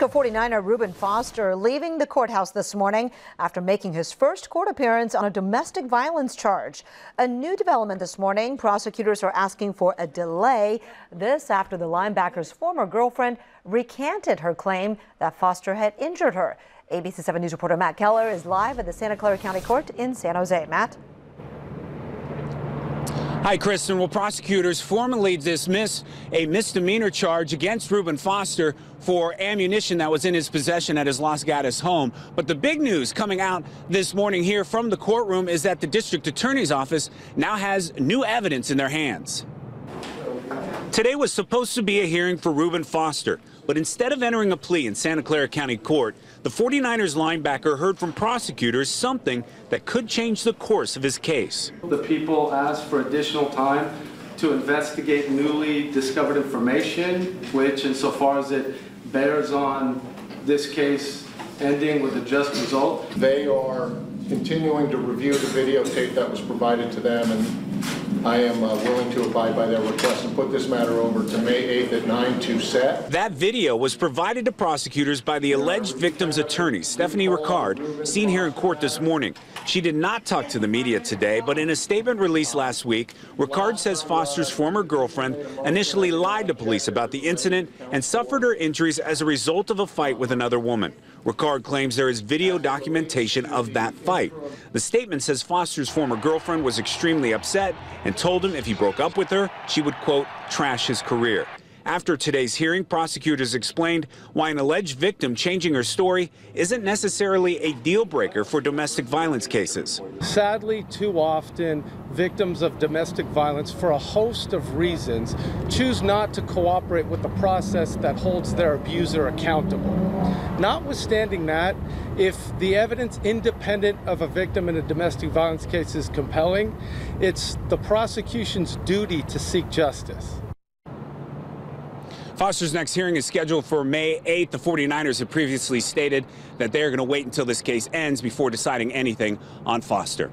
Francisco 49er Reuben Foster leaving the courthouse this morning after making his first court appearance on a domestic violence charge. A new development this morning, prosecutors are asking for a delay. This after the linebacker's former girlfriend recanted her claim that Foster had injured her. ABC 7 News reporter Matt Keller is live at the Santa Clara County Court in San Jose. Matt? Hi, Kristen. Well, prosecutors formally dismiss a misdemeanor charge against Reuben Foster for ammunition that was in his possession at his Los Gatos home. But the big news coming out this morning here from the courtroom is that the district attorney's office now has new evidence in their hands. Today was supposed to be a hearing for Reuben Foster, but instead of entering a plea in Santa Clara County Court, the 49ers linebacker heard from prosecutors something that could change the course of his case. The people asked for additional time to investigate newly discovered information, which, insofar as it bears on this case ending with a just result, They are continuing to review the videotape that was provided to them, and I am uh, willing to abide by their request and put this matter over to May 8th at 9 to set. That video was provided to prosecutors by the alleged victim's attorney, Stephanie Ricard, seen here in court this morning. She did not talk to the media today, but in a statement released last week, Ricard says Foster's former girlfriend initially lied to police about the incident and suffered her injuries as a result of a fight with another woman. Ricard claims there is video documentation of that fight. The statement says Foster's former girlfriend was extremely upset and told him if he broke up with her, she would, quote, trash his career. After today's hearing, prosecutors explained why an alleged victim changing her story isn't necessarily a deal breaker for domestic violence cases. Sadly, too often, victims of domestic violence, for a host of reasons, choose not to cooperate with the process that holds their abuser accountable. Notwithstanding that, if the evidence independent of a victim in a domestic violence case is compelling, it's the prosecution's duty to seek justice. Foster's next hearing is scheduled for May 8th. The 49ers have previously stated that they're going to wait until this case ends before deciding anything on Foster.